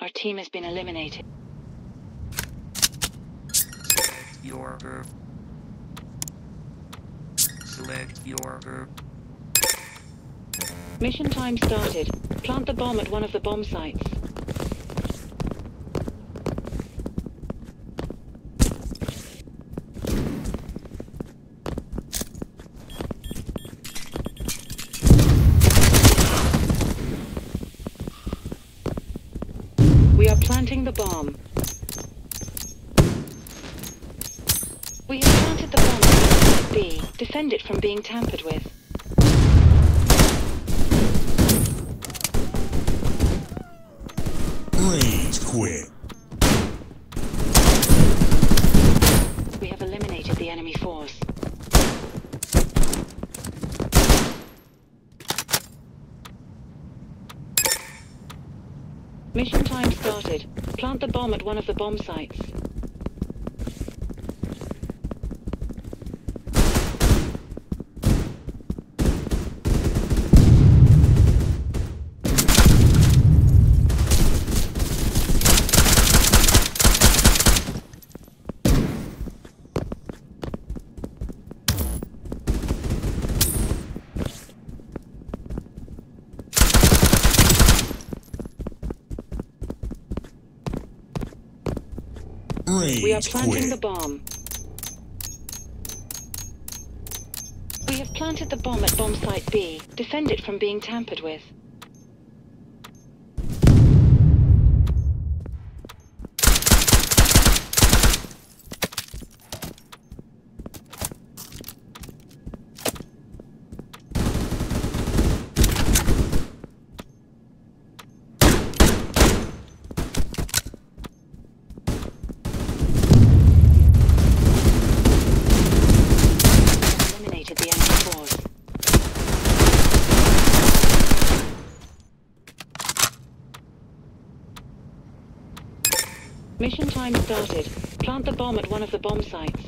Our team has been eliminated. Your group. Select your group. Mission time started. Plant the bomb at one of the bomb sites. We are planting the bomb. We have planted the bomb B. Defend it from being tampered with. Rage quit. We have eliminated the enemy force. Mission time started. Plant the bomb at one of the bomb sites. We are planting the bomb. We have planted the bomb at bomb site B. Defend it from being tampered with. Eliminated the enemy force. Mission time started. Plant the bomb at one of the bomb sites.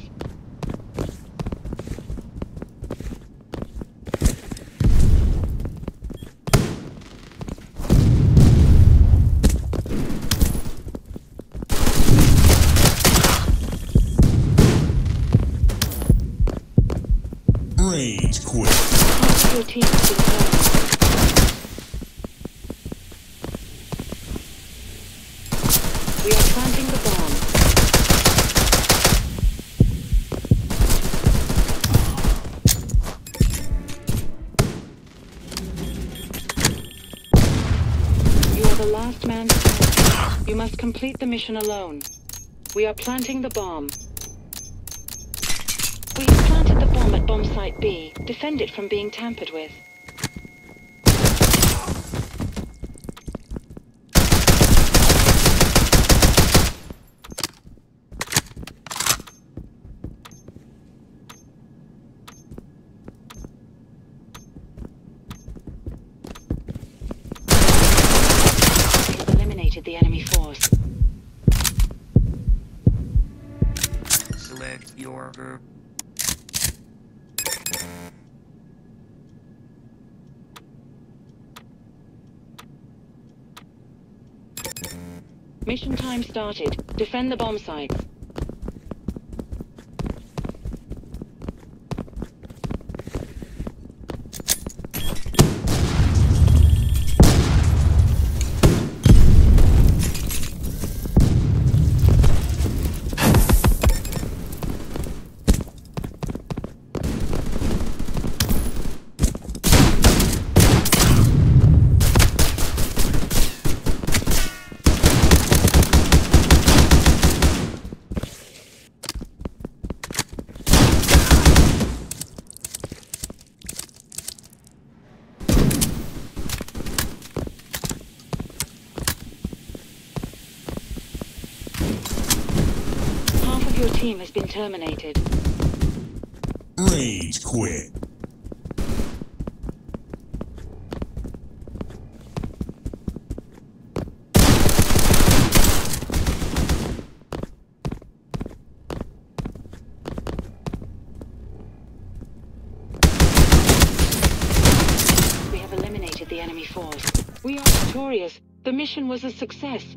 Rage quit. Your team has been We are planting the bomb. You are the last man. You must complete the mission alone. We are planting the bomb. We have planted the bomb at bomb site B. Defend it from being tampered with. We have eliminated the enemy force. Select your group. Mission time started. Defend the bomb sites. Half of your team has been terminated. Rage quit. We have eliminated the enemy force. We are victorious. The mission was a success.